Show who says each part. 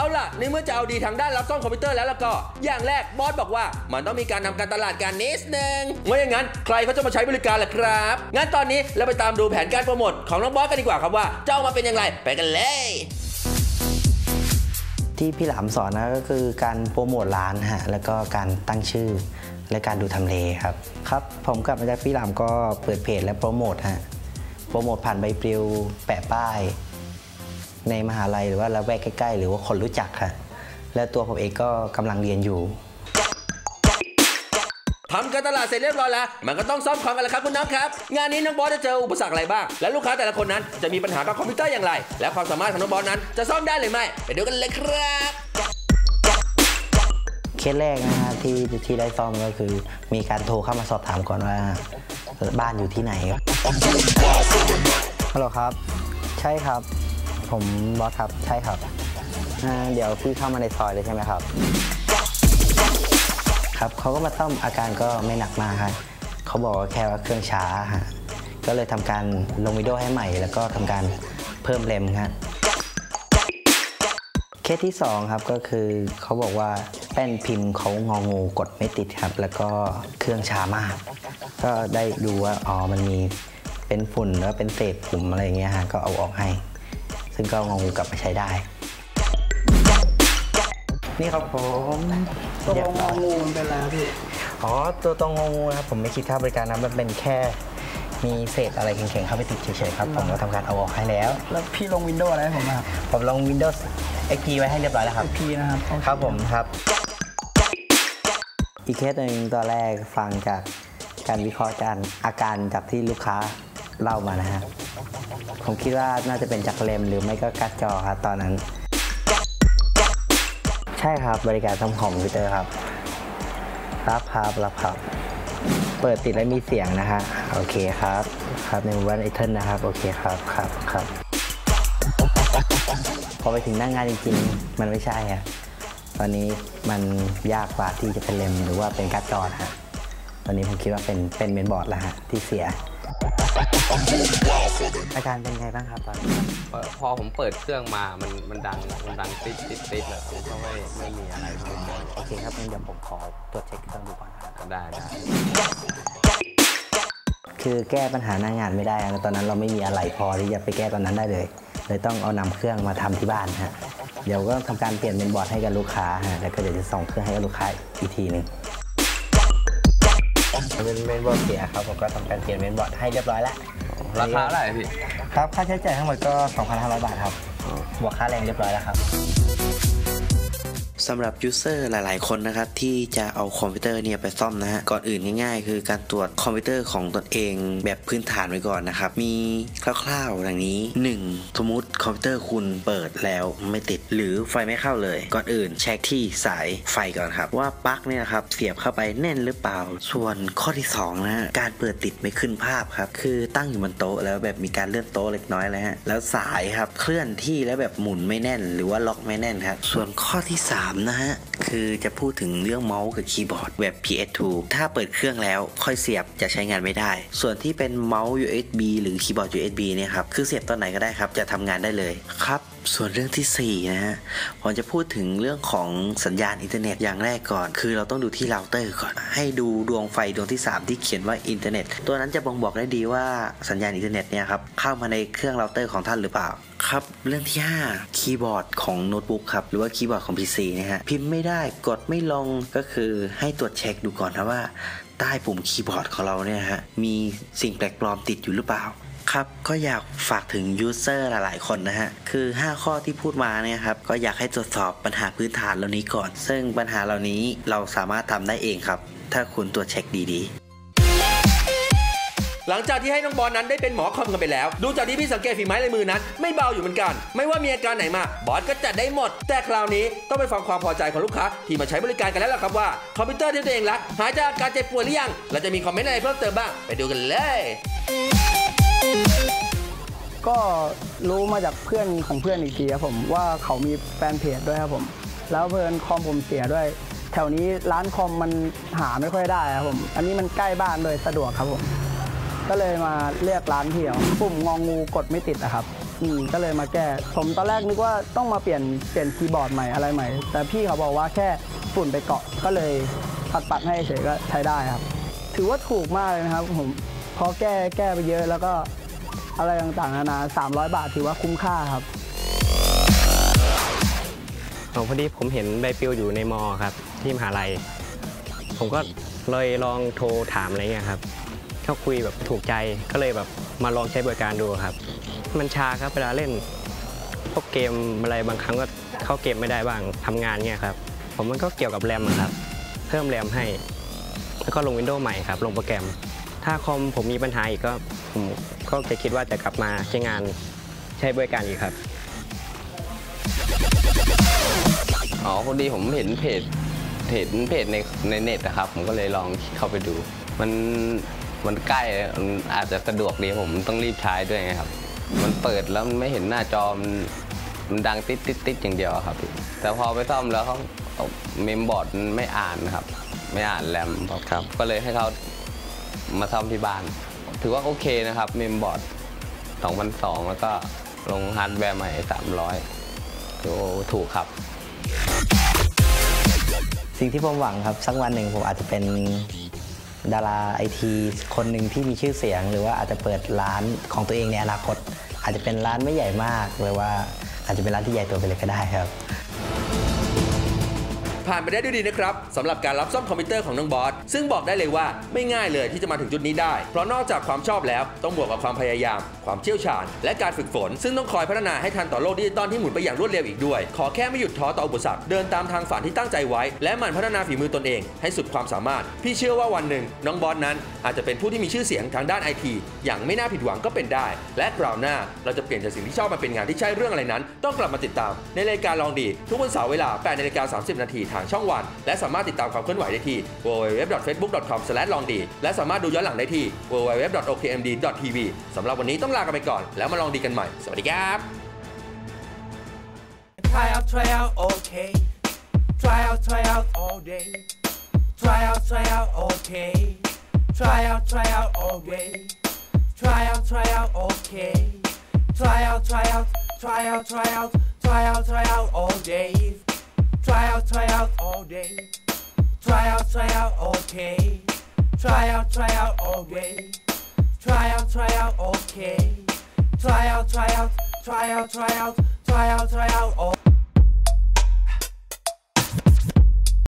Speaker 1: เอาล่ะ ในเมื่อจะเอาดีทางด้านรับซ่อมคอมพิวเตอร์แล้วแล้วก็ อย่างแรกบอสบอกว่า มันต้องมีการทำการตลาดการนิดนึงไม่อย่างนั้นใครเขาจะมาใช้บริการล่ะครับ งั้นตอนนี้เราไปตามดูแผนการโปรโมทของน้องบอสกันดีกว่าครับว่าจะออกมาเป็นอย่างไรไปกันเลย
Speaker 2: ที่พี่หลามสอนนะก็คือการโปรโมทร้านฮะแล้วก็การตั้งชื่อ และการดูทำเลครับครับผมกับอาจารย์พี่หลามก็เปิดเพจและโปรโมทฮะโปรโมทผ่านใบปลิวแปะป้าย ในมหาลัยหรือว่าละแวกใกล้ ๆ หรือว่าคนรู้จักค่ะ และตัวผมเองก็กำลังเรียนอยู่
Speaker 1: ทำการตลาดเสร็จเรียบร้อยแล้ว มันก็ต้องซ่อมคอมกันแล้วครับคุณน้องครับ งานนี้น้องบอสจะเจออุปสรรคอะไรบ้าง และลูกค้าแต่ละคนนั้นจะมีปัญหากับคอมพิวเตอร์อย่างไร และความสามารถของน้องบอสนั้นจะซ่อมได้หรือไม่ ไปดูกันเลยครับ
Speaker 2: เคสแรกนะฮะที่ที่ได้ซ่อมก็คือ มีการโทรเข้ามาสอบถามก่อนว่า บ้านอยู่ที่ไหนครับฮัลโหลครับ ใช่ครับ ผมบอสครับใช่ครับ เดี๋ยวพี่เข้ามาในซอยเลยใช่ไหมครับ ครับเขาก็มาซ่อมอาการก็ไม่หนักมากครับเขาบอกว่าแค่ว่าเครื่องช้าฮะก็เลยทำการลงวิดีโอให้ใหม่ แล้วก็ทำการเพิ่มเรมครับเคสที่ 2 ครับก็คือเขาบอกว่าแป้นพิมพ์เขางองูกดไม่ติดครับ แล้วก็เครื่องช้ามาก ก็ได้ดูว่าอ๋อมันมีเป็นฝุ่นแล้วเป็นเศษผุ่มอะไรเงี้ยฮะก็เอาออกให้ ซึ่งก็งองูกลับมาใช้ได้ นี่ครับผม
Speaker 3: ตัว
Speaker 2: เรียบ
Speaker 3: ง
Speaker 2: ร้
Speaker 3: อ
Speaker 2: อย
Speaker 3: งูมันเป็นอะไรครับพี่
Speaker 2: อ๋อตัวตรงงองูนะครับผมไม่คิดค่าบริการนะมันเป็นแค่มีเศษอะไรแข็งๆเข้าไปติดเฉยๆครับ ผมก็ทำการเอาออกให้แล้ว
Speaker 3: แล้วพี่ลงวินโดว์อะไรให้ผมมาครับ
Speaker 2: ผมลง Windows XP ไว้ให้เรียบร้อยแล้วครับ
Speaker 3: พีนะครับโอเค
Speaker 2: รับผมครับ อีกเคสหนึ่งตอนแรกฟังจากการวิเคราะห์จากอาการจากที่ลูกค้าเล่ามานะฮะ ผมคิดว่าน่าจะเป็นจากแรมหรือไม่ก็การ์ดจอครับตอนนั้น ใช่ครับบริการซ่อมคอมพิวเตอร์ครับ รับครับรับครับ เปิดติดและมีเสียงนะฮะโอเคครับ ครับในหมู่บ้านไอเทิลนะครับ โอเคครับครับครับพอไปถึงหน้างานจริงๆ มันไม่ใช่ฮะตอนนี้มันยากกว่าที่จะเป็นเลมหรือว่าเป็นการ์ดจอนะฮะตอนนี้ผมคิดว่าเป็นเป็นเมนบอร์ดแล้วฮะที่เสีย อาการเป็นไงบ้างครับตอนนี้
Speaker 4: พอพอผมเปิดเครื่องมา มันมันดัง มันดังติดติดติดเลยผมก็ไม่ไม่มีอะไรทำ
Speaker 2: โอเคครับงั้นเดี๋ยวผมขอตรวจเช็คเครื่องดูก่อนนะครับ
Speaker 4: ก็ได้ได้
Speaker 2: คือแก้ปัญหาหน้างานไม่ได้นะตอนนั้นเราไม่มีอะไรพอที่จะไปแก้ตอนนั้นได้เลย เลยต้องเอานำเครื่องมาทำที่บ้านฮะเดี๋ยวก็ทำการเปลี่ยนเป็นบอร์ดให้กับลูกค้าฮะแล้วก็เดี๋ยวจะส่งเครื่องให้กับลูกค้าอีกทีหนึ่งเป็นเมนบอร์ดเสียครับผมก็ทำการเปลี่ยนเมนบอร์ดให้เรียบร้อยแล้ว
Speaker 4: ราคาเท่าไหร่พี่
Speaker 2: ครับ ค่าใช้จ่ายทั้งหมดก็ 2,500 บาทครับบวกค่าแรงเรียบร้อยแล้วครับ สำหรับ user หลาย ๆ คนนะครับที่จะเอาคอมพิวเตอร์เนี่ยไปซ่อมนะฮะก่อนอื่นง่าย ๆ คือการตรวจคอมพิวเตอร์ของตนเองแบบพื้นฐานไว้ก่อนนะครับ มีคร่าวๆดังนี้ 1. สมมติคอมพิวเตอร์คุณเปิดแล้วไม่ติดหรือไฟไม่เข้าเลย ก่อนอื่นเช็คที่สายไฟก่อนครับ ว่าปลั๊กเนี่ยครับเสียบเข้าไปแน่นหรือเปล่า ส่วนข้อที่สองนะฮะการเปิดติดไม่ขึ้นภาพครับคือตั้งอยู่บนโต๊ะแล้วแบบมีการเลื่อนโต๊ะเล็กน้อยแล้วฮะแล้วสายครับเคลื่อนที่แล้วแบบหมุนไม่แน่น หรือว่าล็อกไม่แน่นครับส่วนข้อที่ 3 นะฮะ คือจะพูดถึงเรื่องเมาส์กับคีย์บอร์ดแบบ PS2 ถ้าเปิดเครื่องแล้วค่อยเสียบจะใช้งานไม่ได้ ส่วนที่เป็นเมาส์ USB หรือคีย์บอร์ด USB เนี่ยครับ คือเสียบตอนไหนก็ได้ครับ จะทำงานได้เลยครับส่วนเรื่องที่4นะฮะผมจะพูดถึงเรื่องของสัญญาณอินเทอร์เน็ตอย่างแรกก่อน คือเราต้องดูที่เราเตอร์ก่อน ให้ดูดวงไฟดวงที่ 3 ที่เขียนว่าอินเทอร์เน็ตตัวนั้นจะบ่งบอกได้ดีว่าสัญญาณอินเทอร์เน็ตเนี่ยครับเข้ามาในเครื่องเราเตอร์ของท่านหรือเปล่าครับเรื่องที่ 5 คีย์บอร์ดของโน้ตบุ๊กครับหรือว่าคีย์บอร์ดของ PC นะฮะพิมพ์ไม่ได้กดไม่ลงก็คือให้ตรวจเช็คดูก่อนนะว่าใต้ปุ่มคีย์บอร์ดของเราเนี่ยฮะมีสิ่งแปลกปลอมติดอยู่หรือเปล่า ครับก็อยากฝากถึง user หลาย ๆ คนนะฮะ คือ 5 ข้อที่พูดมาเนี่ยครับ ก็อยากให้ตรวจสอบปัญหาพื้นฐานเหล่านี้ก่อน ซึ่งปัญหาเหล่านี้เราสามารถทำได้เองครับ ถ้าคุณตรวจเช็คดีๆ
Speaker 1: หลังจากที่ให้น้องบอสนั้นได้เป็นหมอคอมกันไปแล้ว ดูจากที่พี่สังเกตฝีไม้ลายมือนั้น ไม่เบาอยู่เหมือนกัน ไม่ว่ามีอาการไหนมา บอสก็จัดได้หมด แต่คราวนี้ต้องไปฟังความพอใจของลูกค้าที่มาใช้บริการกันแล้วล่ะครับว่า คอมพิวเตอร์ที่ตัวเองรักหายจากอาการเจ็บป่วยหรือยังและจะมีคอมเมนต์อะไรเพิ่มเติมบ้าง ไปดูกันเลย
Speaker 3: ก็รู้มาจากเพื่อนของเพื่อนอีกทีครับผมว่าเขามีแฟนเพจด้วยครับผม แล้วเพื่อนคอมผมเสียด้วย แถวนี้ร้านคอมมันหาไม่ค่อยได้ครับผม อันนี้มันใกล้บ้านเลยสะดวกครับผม ก็เลยมาเรียกร้านเพี่เอาปุ่มงองงูกดไม่ติดนะครับอืมก็เลยมาแก้ ผมตอนแรกนึกว่าต้องมาเปลี่ยนเปลี่ยนคีย์บอร์ดใหม่อะไรใหม่ แต่พี่เขาบอกว่าแค่ฝุ่นไปเกาะก็เลยปัดปัดให้เฉยก็ใช้ได้ครับ ถือว่าถูกมากเลยนะครับผมพราะแก้แก้ไปเยอะแล้วก็ อะไรต่างๆนานา300 บาทถือว่าคุ้มค่าครับข
Speaker 5: อ๋อพอดีผมเห็นใบปลิวอยู่ในมอครับ ที่มหาลัย ผมก็เลยลองโทรถามอะไรเงี้ยครับเขาคุยแบบถูกใจก็เลยแบบมาลองใช้บริการดูครับ มันช้าครับเวลาเล่นพวกเกมอะไรบางครั้งก็เข้าเกมไม่ได้บ้างทำงานเงี้ยครับ ผมมันก็เกี่ยวกับแรมครับ เพิ่มแรมให้ แล้วก็ลงวินโดว์ใหม่ครับ ลงโปรแกรม ถ้าคอมผมมีปัญหาอีกก็ผมก็จะคิดว่าจะกลับมาใช้งานใช้บริการอีกครับ
Speaker 4: อ๋อพอดีผมเห็นเพจเห็นเพจในในเน็ตนะครับ ผมก็เลยลองเข้าไปดู มันมันใกล้มันอาจจะสะดวกดีผมต้องรีบใช้ด้วยไงครับ มันเปิดแล้วมันไม่เห็นหน้าจอมันมันดังติดติดติดอย่างเดียวอะครับพี่แต่พอไปซ่อมแล้วเขาเอาเมนบอร์ดมันไม่อ่านนะครับ ไม่อ่านแรมครับ ก็เลยให้เขา มาซ่อมที่บ้าน ถือว่าโอเคนะครับเมนบอร์ด2,200แล้วก็ลงฮาร์ดแวร์ใหม่ 300ถือว่าถูกครับ
Speaker 6: สิ่งที่ผมหวังครับ สักวันหนึ่งผมอาจจะเป็นดาราไอทีคนหนึ่งที่มีชื่อเสียง หรือว่าอาจจะเปิดร้านของตัวเองในอนาคต อาจจะเป็นร้านไม่ใหญ่มากหรือว่าอาจจะเป็นร้านที่ใหญ่ตัวไปเลยก็ได้ครับ
Speaker 1: ผ่านไปได้ด้วยดีนะครับสำหรับการรับซ่อมคอมพิวเตอร์ของน้องบอสซึ่งบอกได้เลยว่าไม่ง่ายเลยที่จะมาถึงจุดนี้ได้ เพราะนอกจากความชอบแล้วต้องบวกกับความพยายาม ความเชี่ยวชาญ และการฝึกฝน ซึ่งต้องคอยพัฒนาให้ทันต่อโลกดิจิตอลที่หมุนไปอย่างรวดเร็วอีกด้วย ขอแค่ไม่หยุดท้อต่ออุปสรรคเดินตามทางฝันที่ตั้งใจไว้ และหมั่นพัฒนาฝีมือตนเอง ให้สุดความสามารถ พี่เชื่อว่าวันหนึ่ง น้องบอสนั้น อาจจะเป็นผู้ที่มีชื่อเสียงทางด้านไอทีอย่างไม่น่าผิดหวังก็เป็นได้ และคราวหน้าเราจะเปลี่ยนจากสิ่งที่ชอบมาเป็นงานที่ใช่เรื่องอะไรนั้น ต้องกลับมาติดตาม ในรายการลองดี ทุกวันเสาร์เวลา8นาฬิกา30 นาทีทางางช่องวัน และสามารถติดตามความเคลื่อนไหวได้ที่ www.facebook.com/longd และสามารถดูย้อนหลังได้ที่ www.okmd.tv สำหรับวันนี้ต้องลากันไปก่อน แล้วมาลองดีกันใหม่ สวัสดีครับ
Speaker 7: Try out, try out, okay. Try out, try out all day. Try out, try out, okay. Try out, try out all day. Try out, try out, okay. Try out, try out, try out, try out, try out, try out all day. Try out, try out all day. Try out, try out, okay. Try out, try out all day. Try out, try out, okay. Try out, try out, try out, try out, try out, try out, all.